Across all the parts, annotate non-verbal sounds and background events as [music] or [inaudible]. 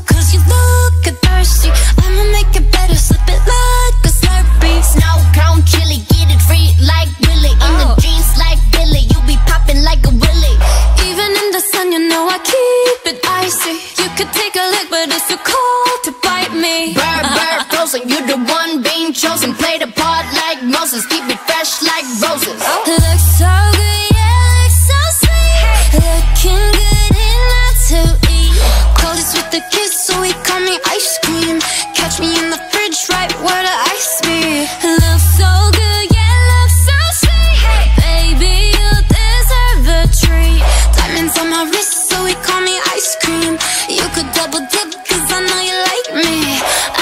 Cause you look thirsty. I'ma make it better, slip it like a Snow cone get it free like In the oh. jeans like Billy, you be popping like a Willie Even in the sun, you know I keep it icy. You could take a lick, but it's too cold to bite me. Bird, bird, [laughs] frozen, you the one being chosen. Play the part like Moses, keep it fresh like roses. Oh. He call me ice cream. Catch me in the fridge, right where the ice be. Looks so good, yeah, looks so sweet. hey. Baby, you deserve a treat. Diamonds on my wrist, so he call me ice cream. You could double dip, cause I know you like me.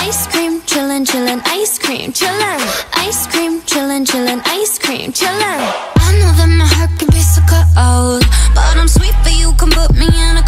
Ice cream, chillin', chillin', ice cream, chillin'. Ice cream, chillin', chillin', ice cream, chillin'. I know that my heart can be so cold, but I'm sweet for you, come put me in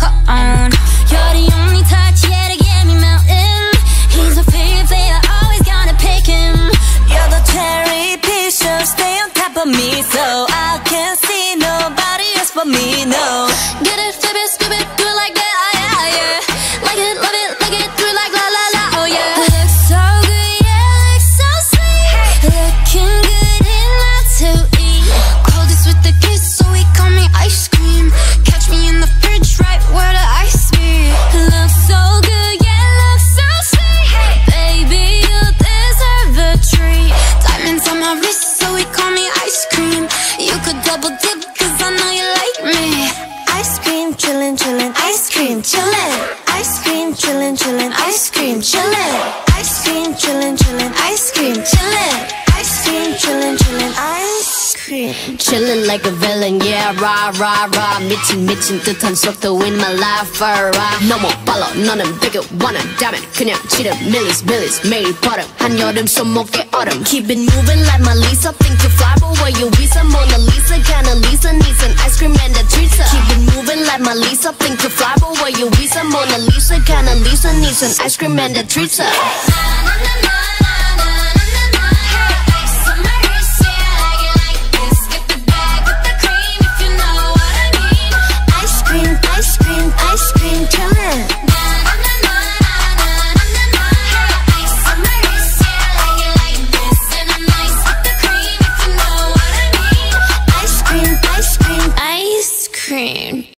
chillin', chillin', ice cream, chillin'. Ice cream, chillin', chillin', ice cream, chillin'. Ice cream, chillin', chillin', ice cream, chillin'. Ice cream, chillin', chillin', ice cream. Chillin' like a villain, yeah, rah, rah, rah. 미친, 미친 듯한 속도 in my life, alright. 너무 빨라, 너는 되게 원한다면 그냥 치름, 밀리스, 밀리스, 매일 버릇. 한여름 손목에 얼음. Keep it moving like my Lisa. Think you fly, but where you visa? Mona Lisa, kinda Lisa, my Lisa. Think you fly, but where you visa? Mona Lisa, kinda Lisa, needs an ice cream and a treat. Cream,